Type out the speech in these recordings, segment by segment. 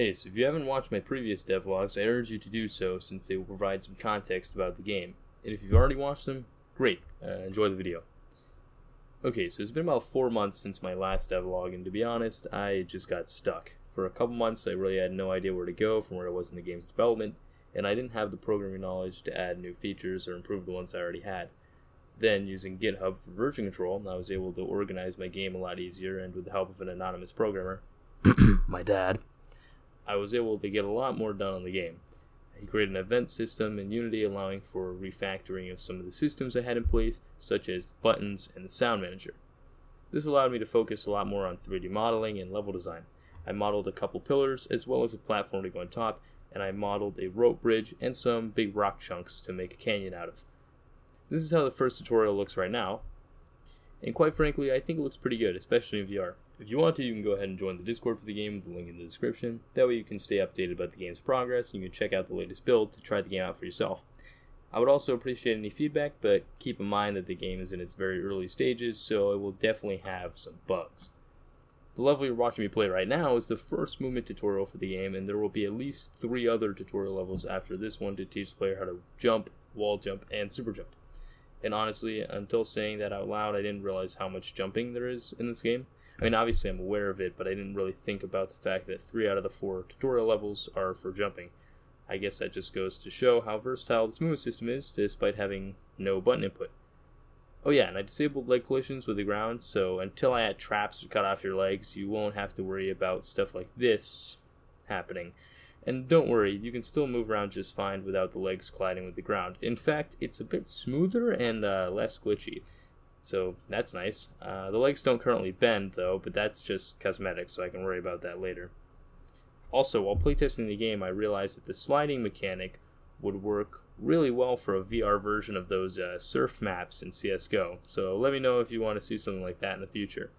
Hey, so if you haven't watched my previous devlogs, I urge you to do so since they will provide some context about the game. And if you've already watched them, great, uh, enjoy the video. Okay, so it's been about four months since my last devlog, and to be honest, I just got stuck. For a couple months, I really had no idea where to go from where I was in the game's development, and I didn't have the programming knowledge to add new features or improve the ones I already had. Then, using GitHub for version control, I was able to organize my game a lot easier, and with the help of an anonymous programmer, my dad, I was able to get a lot more done on the game. He created an event system in Unity allowing for refactoring of some of the systems I had in place, such as buttons and the sound manager. This allowed me to focus a lot more on 3D modeling and level design. I modeled a couple pillars as well as a platform to go on top, and I modeled a rope bridge and some big rock chunks to make a canyon out of. This is how the first tutorial looks right now, and quite frankly, I think it looks pretty good, especially in VR. If you want to, you can go ahead and join the Discord for the game, the link in the description. That way you can stay updated about the game's progress, and you can check out the latest build to try the game out for yourself. I would also appreciate any feedback, but keep in mind that the game is in its very early stages, so it will definitely have some bugs. The level you're watching me play right now is the first movement tutorial for the game, and there will be at least three other tutorial levels after this one to teach the player how to jump, wall jump, and super jump. And honestly, until saying that out loud, I didn't realize how much jumping there is in this game. I mean, obviously I'm aware of it, but I didn't really think about the fact that three out of the four tutorial levels are for jumping. I guess that just goes to show how versatile this movement system is, despite having no button input. Oh yeah, and I disabled leg collisions with the ground, so until I add traps to cut off your legs, you won't have to worry about stuff like this happening. And don't worry, you can still move around just fine without the legs colliding with the ground. In fact, it's a bit smoother and uh, less glitchy. So that's nice. Uh, the legs don't currently bend though, but that's just cosmetic, so I can worry about that later. Also, while playtesting the game, I realized that the sliding mechanic would work really well for a VR version of those uh, surf maps in CSGO. So let me know if you want to see something like that in the future.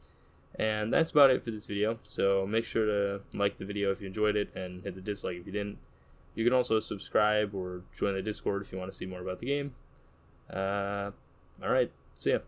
And that's about it for this video. So make sure to like the video if you enjoyed it and hit the dislike if you didn't. You can also subscribe or join the Discord if you want to see more about the game. Uh, Alright, see ya.